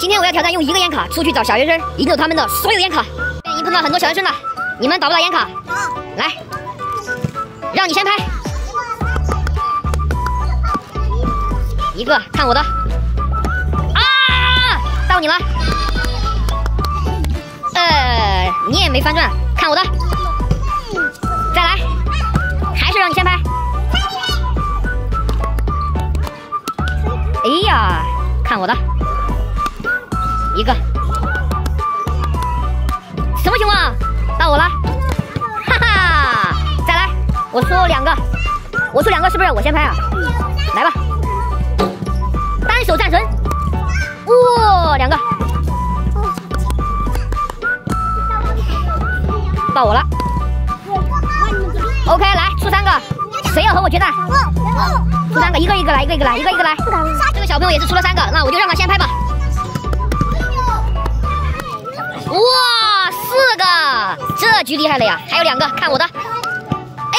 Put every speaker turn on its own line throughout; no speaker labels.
今天我要挑战用一个烟卡出去找小学生，赢走他们的所有烟卡。已经碰到很多小学生了，你们找不到烟卡，来，让你先拍一个，看我的。啊，到你了。呃，你也没翻转，看我的。再来，还是让你先拍。哎呀，看我的。一个，什么情况？到我了，哈哈！再来，我出两个，我出两个是不是？我先拍啊！来吧，单手战神，哇，两个，到我了。OK，来出三个，谁要和我决战？出三个，一个一个来，一个一个来，一个一个来。这个小朋友也是出了三个，那我就让他先拍吧。巨，厉害了呀！还有两个，看我的，哎，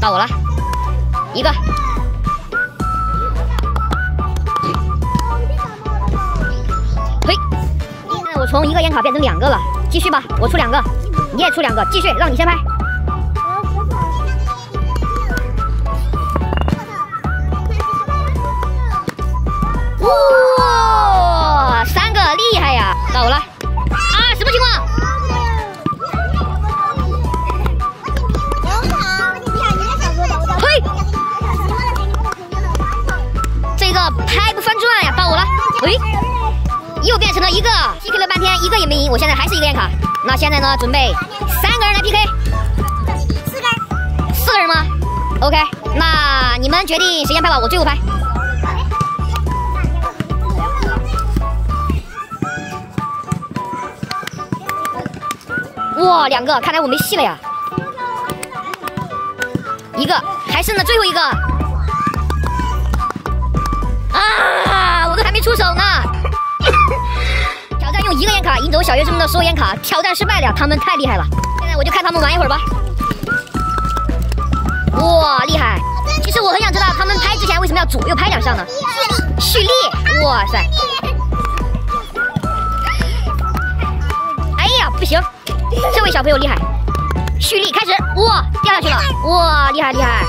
到我了，一个，嘿，我从一个烟卡变成两个了，继续吧，我出两个，你也出两个，继续，让你先拍。到我了啊！什么情况？嘿，这个拍不翻转呀！到我了，喂，又变成了一个，PK 了半天一个也没赢，我现在还是一个烟卡。那现在呢？准备三个人来 PK，
四个，
四个人吗？OK，那你们决定谁先拍吧，我最后拍。哇，两个，看来我没戏了呀！一个，还剩了最后一个。啊，我都还没出手呢。挑战用一个烟卡赢走小学生们的所有烟卡，挑战失败了，他们太厉害了。现在我就看他们玩一会儿吧。哇，厉害！其实我很想知道他们拍之前为什么要左右拍两下呢？蓄力，哇塞！小朋友厉害，蓄力开始，哇，掉下去了，哇，厉害厉害！